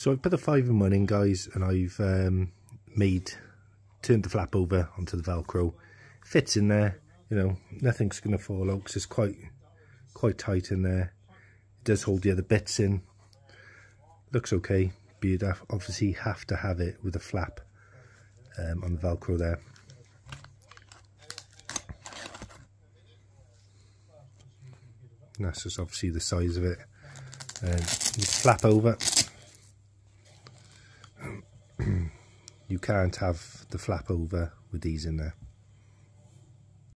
So I've put the five in one in guys and I've um, made, turned the flap over onto the Velcro. Fits in there, you know, nothing's going to fall out because it's quite, quite tight in there. It does hold the other bits in. Looks okay, but you'd have, obviously have to have it with a flap um, on the Velcro there. And that's just obviously the size of it. And flap over. You can't have the flap over with these in there.